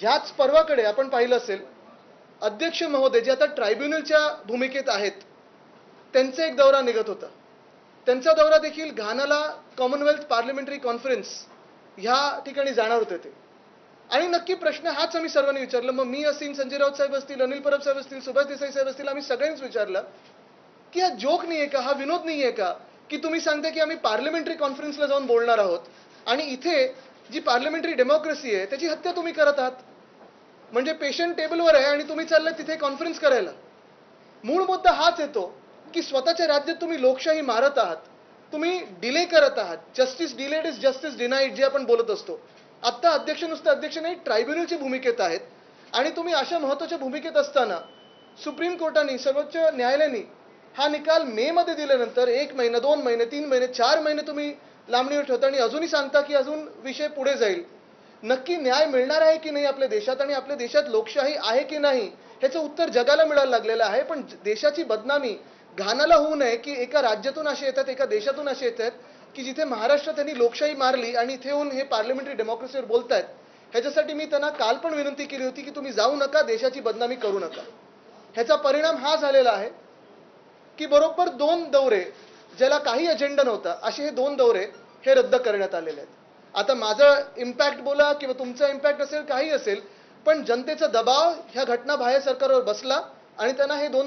ह्याच पर्वाकडे आपण पाहिलं असेल अध्यक्ष महोदय जे आता ट्रायब्युनलच्या भूमिकेत आहेत त्यांचा एक दौरा निघत होता. त्यांचा दौरा देखील घानाला कॉमनवेल्थ पार्लमेंटरी कॉन्फरन्स ह्या ठिकाणी जाणार होते ते. आणि नक्की प्रश्न हाच आम्ही सर्वांनी विचारला. मग मी असेल संजय राऊत साहेब असतील अनिल परब साहेब असतील सुभाष देसाई साहेब असतील आम्ही सगळ्यांनीच विचारलं की हा जोक आहे का हा विनोद नाही आहे का की तुम्ही सांगता की आम्ही पार्लमेंटरी कॉन्फरन्सला जाऊन बोलणार आहोत? आणि इथे जी पार्लमेंटरी डेमोक्रेसी आहे त्याची हत्या तुम्ही करत आहात. म्हणजे पेशंट टेबलवर आहे आणि तुम्ही चाललात तिथे कॉन्फरन्स करायला. मूळ मुद्दा हाच येतो की स्वतःच्या राज्यात तुम्ही लोकशाही मारत आहात. तुम्ही डिले करत आहात. Justice delayed is justice denied जे आपण बोलत असतो. आत्ता अध्यक्ष नुसतं अध्यक्ष नाही ट्रायब्युनलच्या भूमिकेत आहेत. आणि तुम्ही अशा महत्त्वाच्या भूमिकेत असताना सुप्रीम कोर्टाने सर्वोच्च न्यायालयाने हा निकाल मे मध्ये दिल्यानंतर एक महिना दोन महिने तीन महिने चार महिने तुम्ही लांबणीवर ठेवता आणि अजूनही सांगता की अजून विषय पुढे जाईल. नक्की न्याय मिळणार आहे की नाही आपल्या देशात आणि आपल्या देशात लोकशाही आहे की नाही ह्याचं उत्तर जगाला मिळायला लागलेलं आहे. पण देशाची बदनामी घाणाला होऊ नये की एका राज्यातून असे येतात एका देशातून असे येतात की जिथे महाराष्ट्र त्यांनी लोकशाही मारली आणि इथे येऊन हे पार्लमेंटरी डेमोक्रेसीवर बोलतायत. ह्याच्यासाठी मी त्यांना काल पण विनंती केली होती की तुम्ही जाऊ नका देशाची बदनामी करू नका. ह्याचा परिणाम हा झालेला आहे की बरोबर दोन दौरे ज्याला काही अजेंडा नव्हता असे हे दोन दौरे हे रद्द करण्यात आलेले आहेत. आता माझं इम्पॅक्ट बोला किंवा तुमचा इम्पॅक्ट असेल काही असेल पण जनतेचा दबाव ह्या घटना बाहेर सरकारवर बसला आणि त्यांना हे दोन